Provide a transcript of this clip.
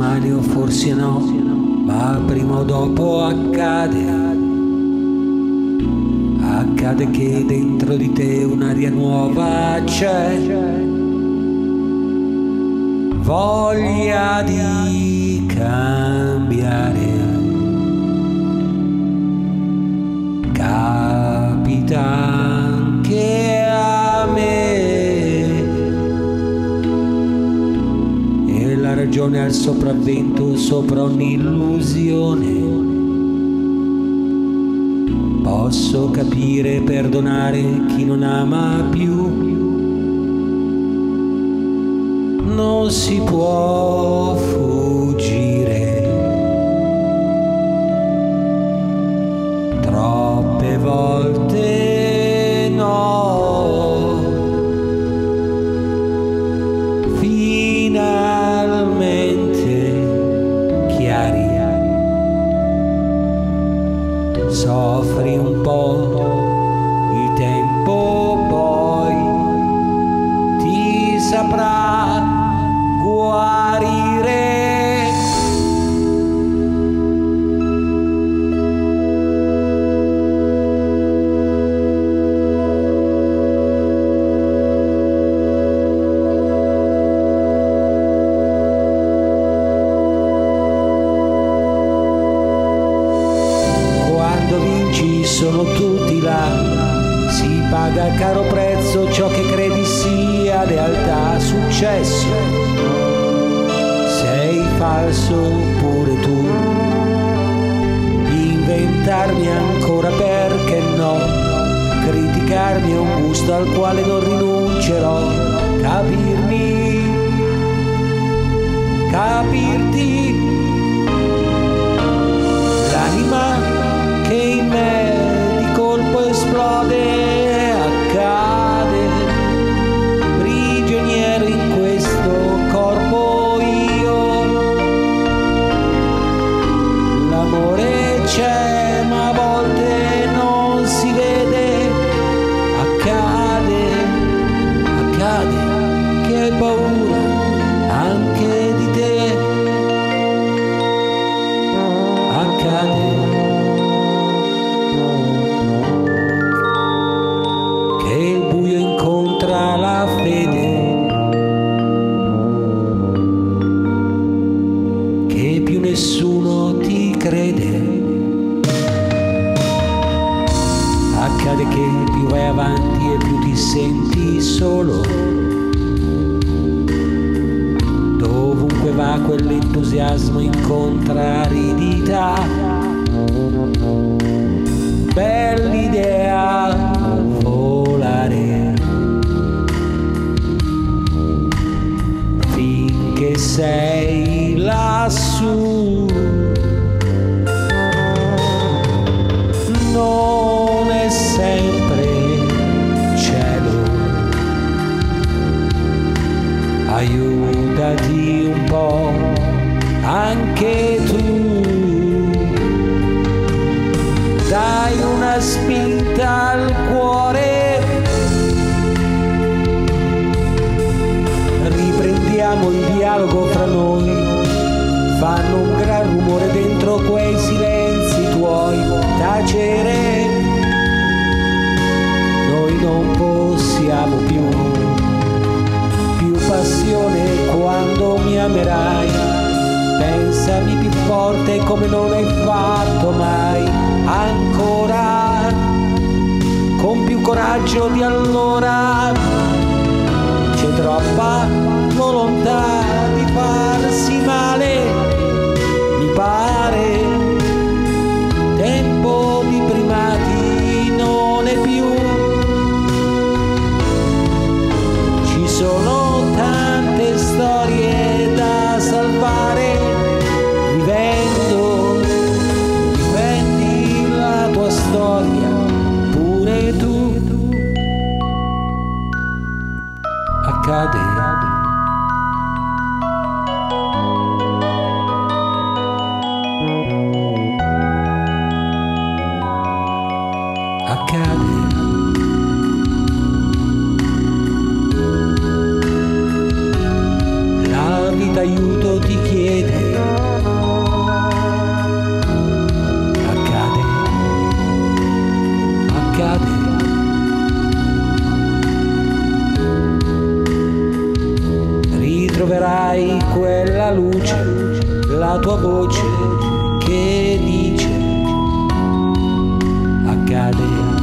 Domani o forse no, ma prima o dopo accade. Accade che dentro di te un'aria nuova c'è. Voglia di cambiare. Il sopravvento sopra ogni illusione. Posso capire e perdonare chi non ama più. Non si può sono tutti là, si paga a caro prezzo ciò che credi sia lealtà, successo. Sei falso pure tu, inventarmi ancora perché no, criticarmi è un gusto al quale non rinuncerò, capirmi, capirti nessuno ti crede. Accade che più vai avanti e più ti senti solo. Dovunque va quell'entusiasmo incontra aridità. Bell'idea volare finché sei lassù. Non è sempre cielo. Aiutati un po' anche tu dai una spinta al cuore. Riprendiamo il dialogo fra noi, fanno un gran rumore dentro quei silenzi tuoi, tacere. Noi non possiamo più, più passione quando mi amerai. Pensami più forte come non hai fatto mai ancora, con più coraggio di allora. C'è troppa volontà storia, pure tu. Accade. Accade. La vita aiuto ti chiede troverai quella luce, la tua voce che dice accade.